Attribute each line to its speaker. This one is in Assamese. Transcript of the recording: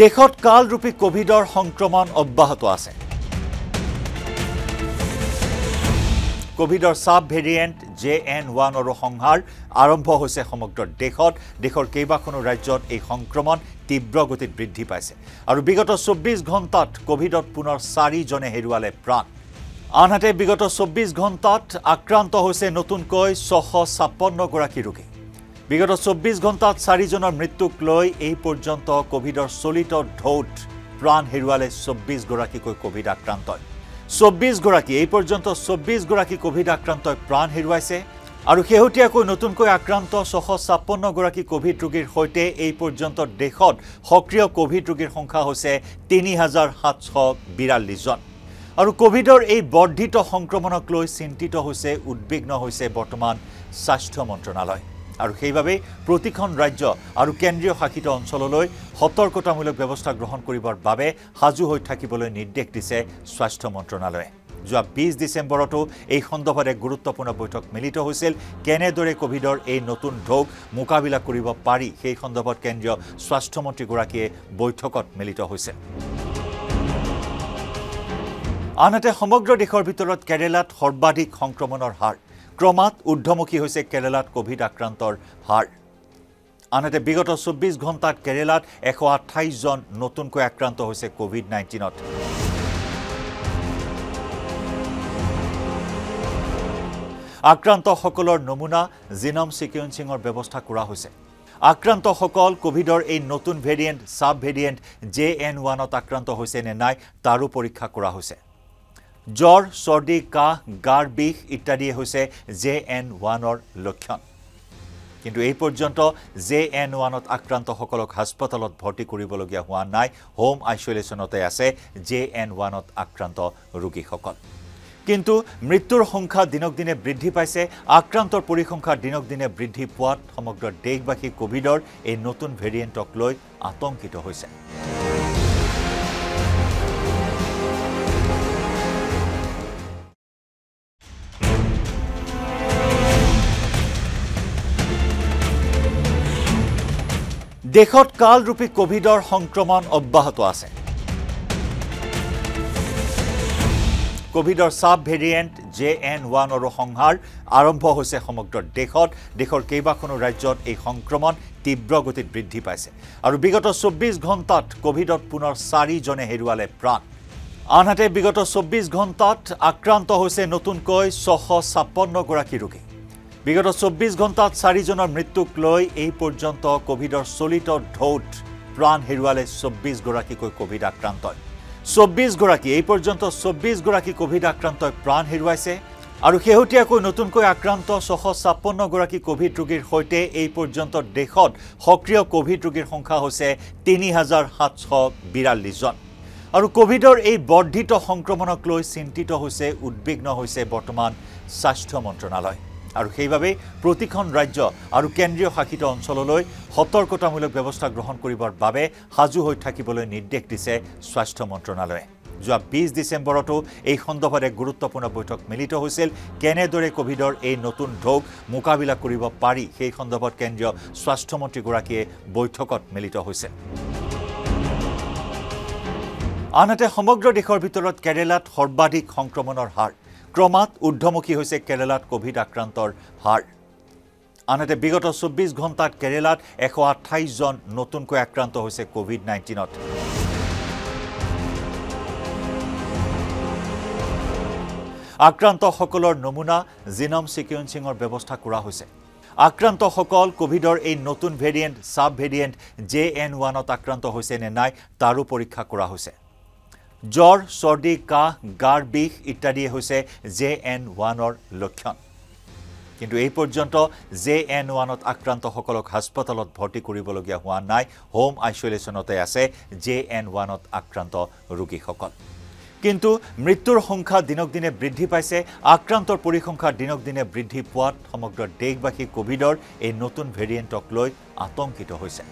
Speaker 1: দেশত কালৰূপী কভিডৰ সংক্ৰমণ অব্যাহত আছে। কভিডৰ ছাব ভেৰিয়েণ্ট জে এন ওৱানৰো সংহাৰ আৰম্ভ হৈছে সমগ্ৰ দেশত। দেশৰ কেইবাখনো ৰাজ্যত এই সংক্ৰমণ তীব্ৰ গতিত বৃদ্ধি পাইছে। আৰু বিগত চৌব্বিছ ঘণ্টাত কভিডত পুনৰ চাৰিজনে হেৰুৱালে প্ৰাণ। আনহাতে বিগত চৌব্বিছ ঘণ্টাত আক্ৰান্ত হৈছে নতুনকৈ ছশ ছাপন্নগৰাকী ৰোগী। বিগত চৌব্বিছ ঘণ্টাত চাৰিজনৰ মৃত্যুক লৈ এই পৰ্যন্ত কভিডৰ চলিত ঢৌত প্ৰাণ হেৰুৱালে চৌব্বিছগৰাকীকৈ কভিড আক্ৰান্তই। চৌব্বিছগৰাকী এই পৰ্যন্ত চৌব্বিছগৰাকী কভিড আক্ৰান্তই প্ৰাণ হেৰুৱাইছে আৰু শেহতীয়াকৈ নতুনকৈ আক্ৰান্ত ছশ ছাপন্নগৰাকী কভিড ৰোগীৰ সৈতে এই পৰ্যন্ত দেশত সক্ৰিয় কভিড ৰোগীৰ সংখ্যা হৈছে তিনি হাজাৰ সাতশ বিৰাল্লিছজন আৰু কভিডৰ এই বৰ্ধিত সংক্ৰমণক লৈ চিন্তিত হৈছে উদ্বিগ্ন হৈছে বৰ্তমান স্বাস্থ্য মন্ত্ৰণালয়। আৰু সেইবাবেই প্ৰতিখন ৰাজ্য আৰু কেন্দ্ৰীয় শাসিত অঞ্চললৈ সতৰ্কতামূলক ব্যৱস্থা গ্ৰহণ কৰিবৰ বাবে সাজু হৈ থাকিবলৈ নিৰ্দেশ দিছে স্বাস্থ্য মন্ত্ৰণালয়ে। যোৱা বিছ ডিচেম্বৰতো এই সন্দৰ্ভত এক গুৰুত্বপূৰ্ণ বৈঠক মিলিত হৈছিল কেনেদৰে কভিডৰ এই নতুন ঢৌক মোকাবিলা কৰিব পাৰি সেই সন্দৰ্ভত কেন্দ্ৰীয় স্বাস্থ্যমন্ত্ৰীগৰাকীয়ে বৈঠকত মিলিত হৈছিল। আনহাতে সমগ্ৰ দেশৰ ভিতৰত কেৰালাত সৰ্বাধিক সংক্ৰমণৰ হাৰ ক্ৰমাৎ ঊৰ্ধমুখী হৈছে কেৰালাত কভিড আক্ৰান্তৰ হাৰ। আনহাতে বিগত চৌব্বিছ ঘণ্টাত কেৰালাত এশ আঠাইছজন নতুনকৈ আক্ৰান্ত হৈছে কভিড নাইণ্টিনত। আক্ৰান্তসকলৰ নমুনা জিনম ছিকুৱেঞ্চিঙৰ ব্যৱস্থা কৰা হৈছে। আক্ৰান্তসকল কভিডৰ এই নতুন variant sub variant J N ওৱানত আক্ৰান্ত হৈছে নে নাই তাৰো পৰীক্ষা কৰা হৈছে। জ্বৰ চৰ্দি কাহ গাৰ বিষ ইত্যাদিয়ে হৈছে জে এন ওৱানৰ লক্ষণ। কিন্তু এই পৰ্যন্ত জে এন ওৱানত আক্ৰান্তসকলক হাস্পতালত ভৰ্তি কৰিবলগীয়া হোৱা নাই। হোম আইচলেশ্যনতে আছে জে এন ওৱানত আক্ৰান্ত ৰোগীসকল। কিন্তু মৃত্যুৰ সংখ্যা দিনক দিনে বৃদ্ধি পাইছে। আক্ৰান্তৰ পৰিসংখ্যা দিনক দিনে বৃদ্ধি পোৱাত সমগ্ৰ দেশবাসী কভিডৰ এই নতুন ভেৰিয়েণ্টক লৈ আতংকিত হৈছে। দেশত কালৰূপী কভিডৰ সংক্ৰমণ অব্যাহত আছে। কভিডৰ ছাব ভেৰিয়েণ্ট জে এন ওৱানৰো সংহাৰ আৰম্ভ হৈছে সমগ্ৰ দেশত। দেশৰ কেইবাখনো ৰাজ্যত এই সংক্ৰমণ তীব্ৰ গতিত বৃদ্ধি পাইছে। আৰু বিগত চৌব্বিছ ঘণ্টাত কভিডত পুনৰ চাৰিজনে হেৰুৱালে প্ৰাণ। আনহাতে বিগত চৌব্বিছ ঘণ্টাত আক্ৰান্ত হৈছে নতুনকৈ ছশ ছাপন্নগৰাকী ৰোগী। বিগত চৌব্বিছ ঘণ্টাত চাৰিজনৰ মৃত্যুক লৈ এই পৰ্যন্ত কভিডৰ চলিত ঢৌত প্ৰাণ হেৰুৱালে চৌব্বিছগৰাকীকৈ কভিড আক্ৰান্তই। চৌব্বিছগৰাকী এই পৰ্যন্ত চৌব্বিছগৰাকী কভিড আক্ৰান্তই প্ৰাণ হেৰুৱাইছে আৰু শেহতীয়াকৈ নতুনকৈ আক্ৰান্ত ছশ ছাপন্নগৰাকী কভিড ৰোগীৰ সৈতে এই পৰ্যন্ত দেশত সক্ৰিয় কভিড ৰোগীৰ সংখ্যা হৈছে তিনি হাজাৰ সাতশ বিৰাল্লিছজন আৰু কভিডৰ এই বৰ্ধিত সংক্ৰমণক লৈ চিন্তিত হৈছে উদ্বিগ্ন হৈছে বৰ্তমান স্বাস্থ্য মন্ত্ৰণালয়। আৰু সেইবাবেই প্ৰতিখন ৰাজ্য আৰু কেন্দ্ৰীয় শাসিত অঞ্চললৈ সতৰ্কতামূলক ব্যৱস্থা গ্ৰহণ কৰিবৰ বাবে সাজু হৈ থাকিবলৈ নিৰ্দেশ দিছে স্বাস্থ্য মন্ত্ৰণালয়ে। যোৱা বিছ ডিচেম্বৰতো এই সন্দৰ্ভত এক গুৰুত্বপূৰ্ণ বৈঠক মিলিত হৈছিল। কেনেদৰে কভিডৰ এই নতুন ঢৌক মোকাবিলা কৰিব পাৰি সেই সন্দৰ্ভত কেন্দ্ৰীয় স্বাস্থ্যমন্ত্ৰীগৰাকীয়ে বৈঠকত মিলিত হৈছিল আনহাতে সমগ্ৰ দেশৰ ভিতৰত কেৰালাত সৰ্বাধিক সংক্ৰমণৰ হাৰ ক্ৰমাৎ ঊৰ্ধমুখী হৈছে কেৰালাত কভিড আক্ৰান্তৰ হাৰ। আনহাতে বিগত চৌব্বিছ ঘণ্টাত কেৰালাত এশ আঠাইছজন নতুনকৈ আক্ৰান্ত হৈছে কভিড নাইণ্টিনত। আক্ৰান্তসকলৰ নমুনা জিনম ছিকুৱেঞ্চিঙৰ ব্যৱস্থা কৰা হৈছে। আক্ৰান্তসকল কভিডৰ এই নতুন variant sub variant J N ওৱানত আক্ৰান্ত হৈছে নে নাই তাৰো পৰীক্ষা কৰা হৈছে। জ্বৰ চৰ্দি কাহ গাৰ বিষ ইত্যাদিয়ে হৈছে জে এন ওৱানৰ লক্ষণ। কিন্তু এই পৰ্যন্ত জে এন ওৱানত আক্ৰান্তসকলক হাস্পতালত ভৰ্তি কৰিবলগীয়া হোৱা নাই। হোম আইচলেশ্যনতে আছে জে এন ওৱানত আক্ৰান্ত ৰোগীসকল। কিন্তু মৃত্যুৰ সংখ্যা দিনক দিনে বৃদ্ধি পাইছে। আক্ৰান্তৰ পৰিসংখ্যা দিনক দিনে বৃদ্ধি পোৱাত সমগ্ৰ দেশবাসী কভিডৰ এই নতুন ভেৰিয়েণ্টক লৈ আতংকিত হৈছে।